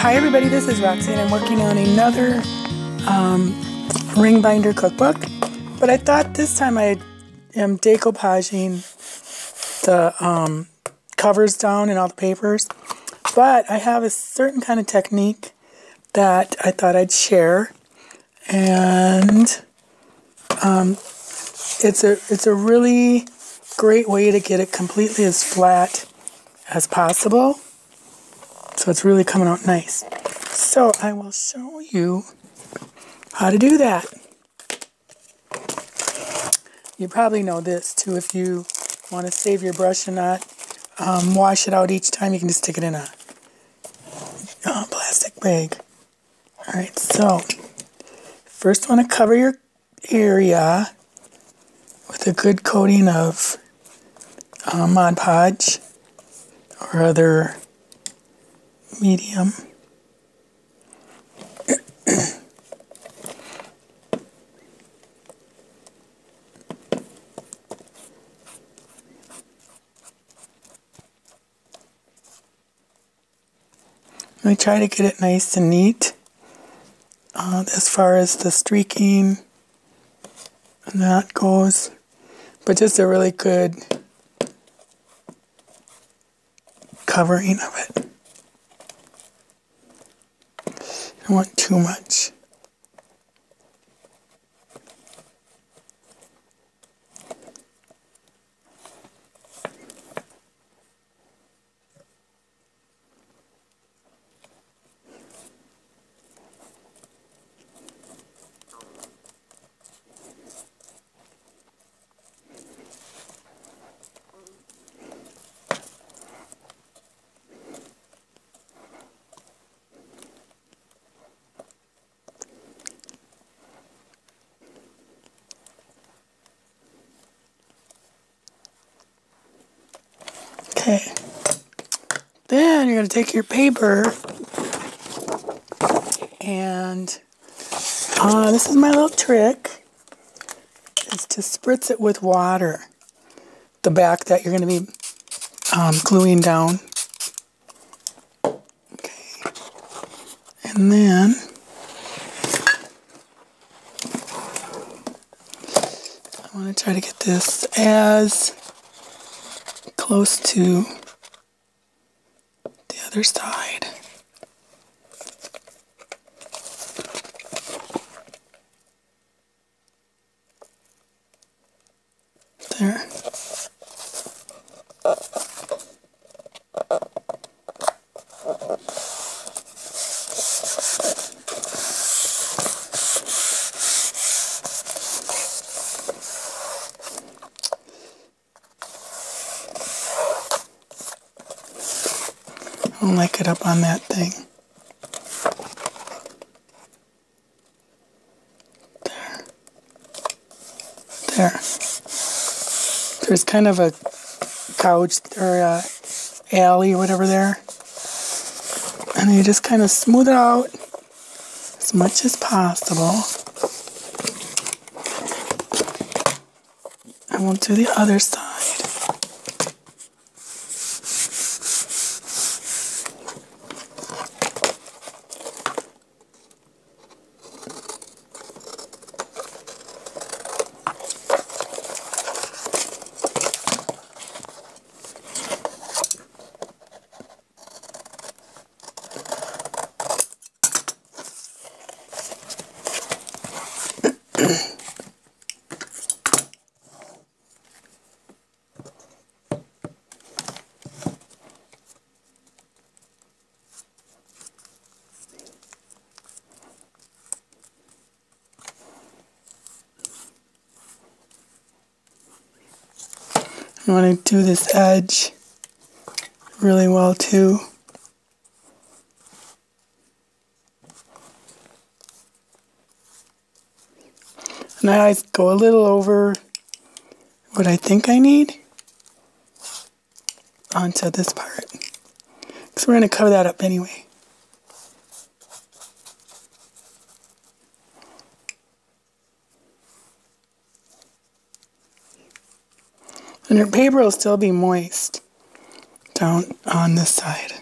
Hi everybody, this is Roxy and I'm working on another um, ring binder cookbook. But I thought this time I am decoupaging the um, covers down and all the papers. But I have a certain kind of technique that I thought I'd share. And um, it's a it's a really great way to get it completely as flat as possible. So it's really coming out nice. So I will show you how to do that. You probably know this too if you want to save your brush and not um, wash it out each time. You can just stick it in a, a plastic bag. Alright, so first want to cover your area with a good coating of uh, Mod Podge or other medium. I try to get it nice and neat uh, as far as the streaking and that goes, but just a really good covering of it. I want too much. Okay. Then you're going to take your paper and uh, this is my little trick is to spritz it with water. The back that you're going to be um, gluing down. Okay. And then I want to try to get this as close to the other side. I'll like it up on that thing. There. There. There's kind of a couch or a alley or whatever there. And you just kind of smooth it out as much as possible. I won't do the other side. I want to do this edge really well too. And I go a little over what I think I need onto this part. Because we're going to cover that up anyway. And your paper will still be moist down on this side.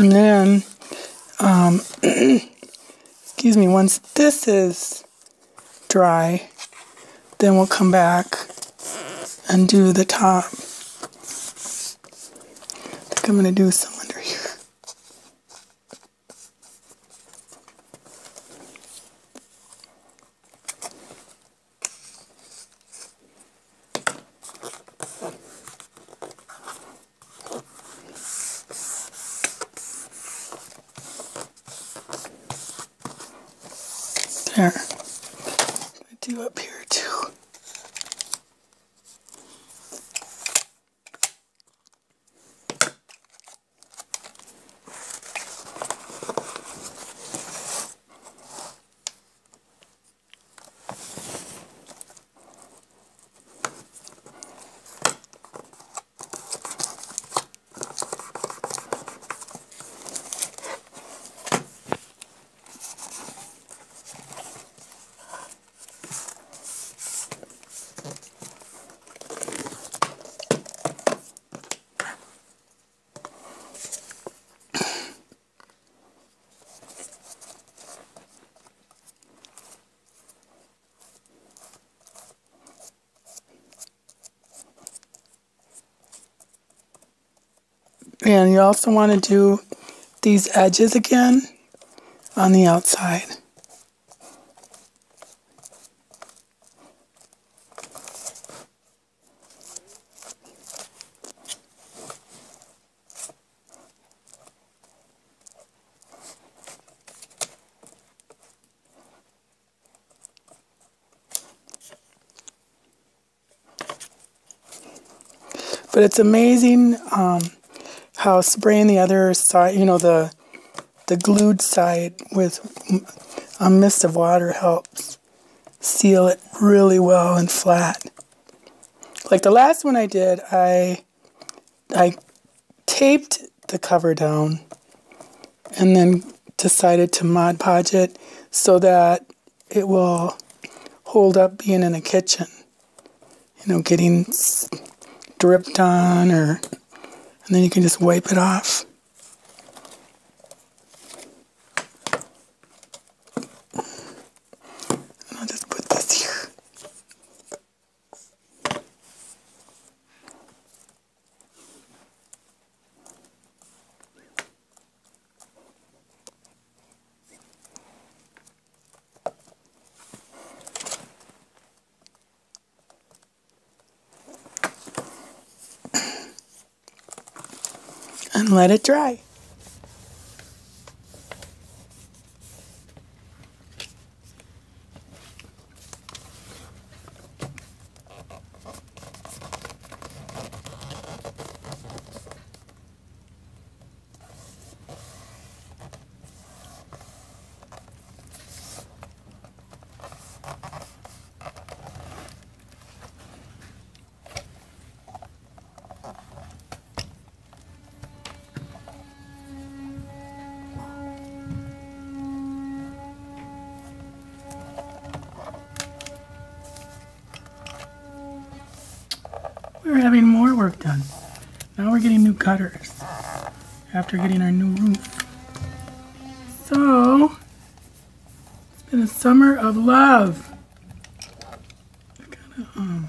And then, um, excuse me, once this is dry, then we'll come back and do the top. I think I'm going to do some under here. There. Do up here too. And you also want to do these edges again on the outside. But it's amazing um, how spraying the other side, you know, the the glued side with a mist of water helps seal it really well and flat. Like the last one I did, I I taped the cover down and then decided to Mod Podge it so that it will hold up being in a kitchen. You know, getting dripped on or and then you can just wipe it off. And let it dry. We're having more work done. Now we're getting new cutters after getting our new roof. So, it's been a summer of love. Um,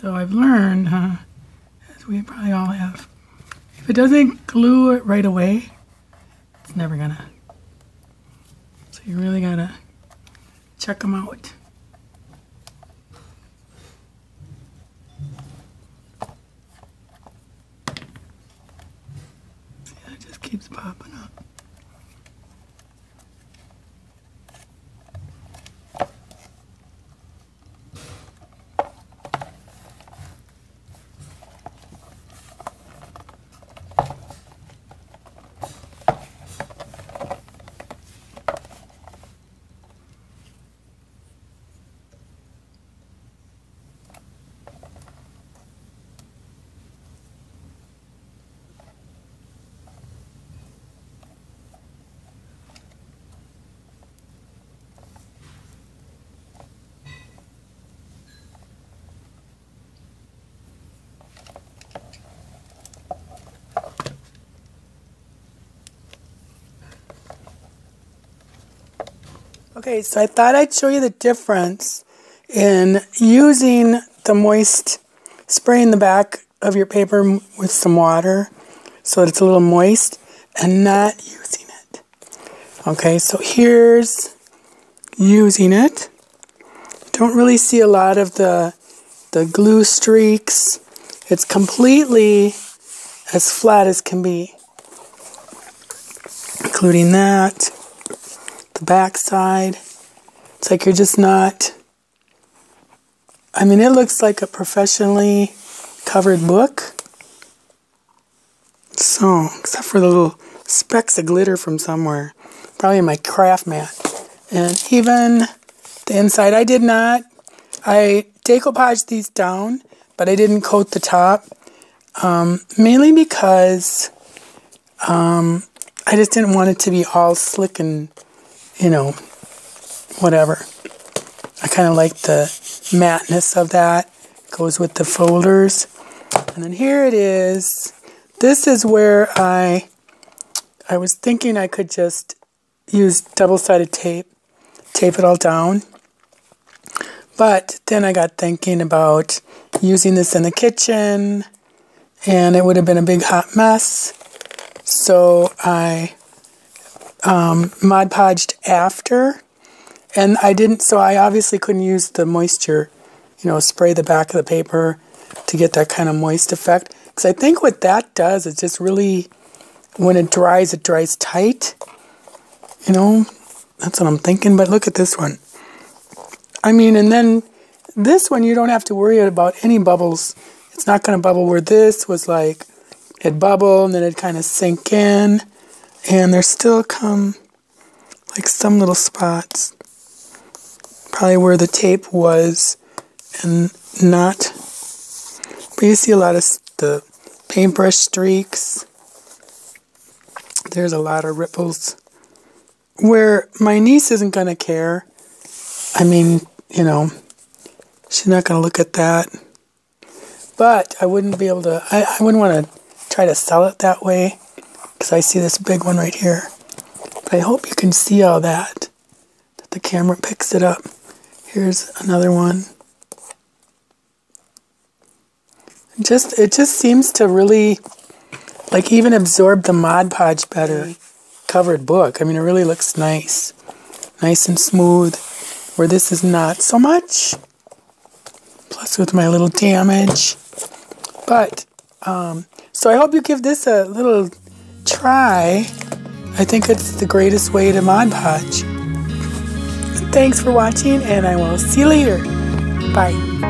So I've learned, huh, as we probably all have, if it doesn't glue it right away, it's never gonna. So you really gotta check them out. Just keeps popping up. Okay, so I thought I'd show you the difference in using the moist, spray in the back of your paper with some water so it's a little moist and not using it. Okay, so here's using it. Don't really see a lot of the, the glue streaks. It's completely as flat as can be, including that, the back side. It's like you're just not, I mean, it looks like a professionally covered book. So, except for the little specks of glitter from somewhere. Probably my craft mat. And even the inside, I did not. I decoupaged these down, but I didn't coat the top. Um, mainly because um, I just didn't want it to be all slick and, you know, whatever. I kind of like the matteness of that. Goes with the folders. And then here it is. This is where I I was thinking I could just use double-sided tape, tape it all down. But then I got thinking about using this in the kitchen and it would have been a big hot mess. So I um, Mod Podged after and I didn't, so I obviously couldn't use the moisture, you know, spray the back of the paper to get that kind of moist effect. Because I think what that does is just really, when it dries, it dries tight. You know, that's what I'm thinking. But look at this one. I mean, and then this one, you don't have to worry about any bubbles. It's not going to bubble where this was like, it bubble and then it kind of sink in. And there's still come like some little spots. Probably where the tape was and not. But you see a lot of the paintbrush streaks. There's a lot of ripples. Where my niece isn't going to care. I mean, you know, she's not going to look at that. But I wouldn't be able to, I, I wouldn't want to try to sell it that way. Because I see this big one right here. I hope you can see all that. That the camera picks it up. Here's another one. Just it just seems to really like even absorb the Mod Podge better. Covered book. I mean it really looks nice. Nice and smooth. Where this is not so much. Plus with my little damage. But um, so I hope you give this a little try. I think it's the greatest way to Mod Podge. Thanks for watching, and I will see you later. Bye.